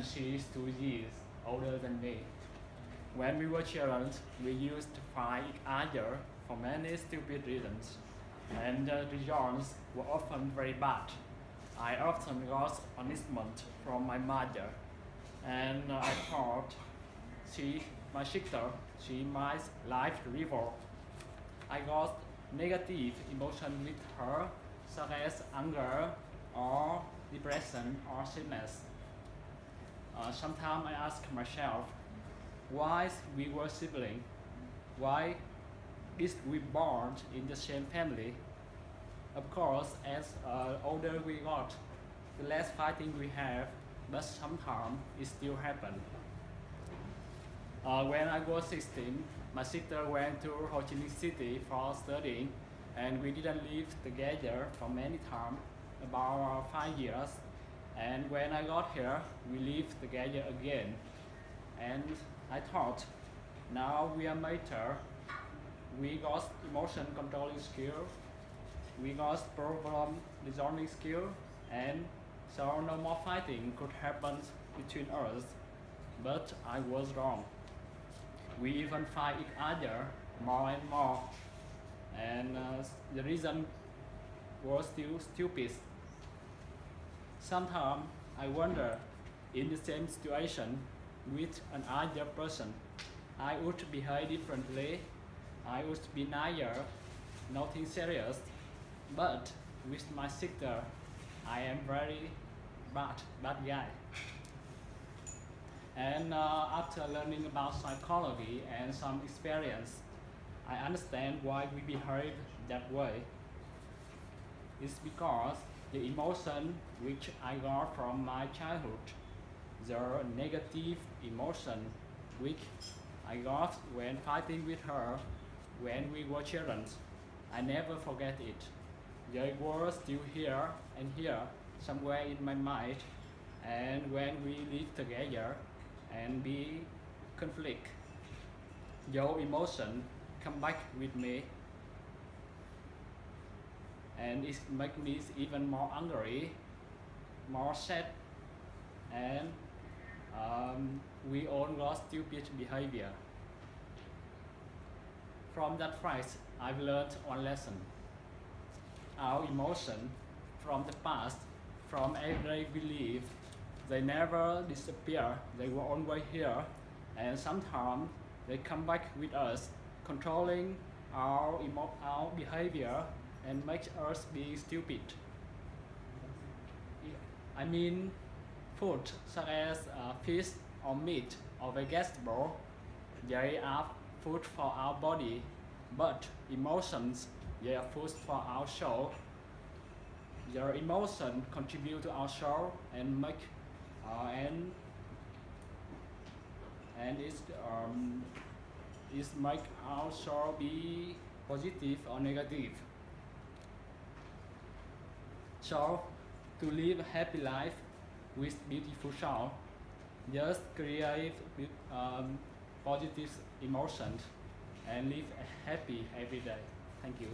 and she is two years older than me. When we were children, we used to fight each other for many stupid reasons, and uh, the results were often very bad. I often got punishment from my mother, and I thought she, my sister, she might life rival. I got negative emotion with her, such as anger or depression or sadness. Uh, sometimes I ask myself, why we were siblings? Why is we born in the same family? Of course, as uh, older we got, the less fighting we have, but sometimes it still happen. Uh, when I was 16, my sister went to Ho Chi Minh City for studying, and we didn't live together for many time, about five years. And when I got here, we lived together again. And I thought, now we are mature, we got emotion controlling skill, we got problem resolving skill, and so no more fighting could happen between us. But I was wrong. We even fight each other more and more. And uh, the reason was still stupid. Sometimes I wonder, in the same situation with another person, I would behave differently. I would be nicer, nothing serious. But with my sister, I am very bad, bad guy. And uh, after learning about psychology and some experience, I understand why we behave that way. It's because the emotion which I got from my childhood, the negative emotion which I got when fighting with her when we were children, I never forget it. They were still here and here, somewhere in my mind, and when we live together and be conflict, your emotion come back with me and it makes me even more angry, more sad, and um, we all got stupid behavior. From that phrase, I've learned one lesson. Our emotion from the past, from everyday belief, they never disappear. They were always here, and sometimes they come back with us, controlling our, emo our behavior and makes us be stupid. I mean, food such as uh, fish or meat or vegetable, they are food for our body, but emotions, they are food for our soul. Your emotion contribute to our soul and make uh, and and it's um, it make our soul be positive or negative. To live a happy life with beautiful soul, just create um, positive emotions and live happy every day. Thank you.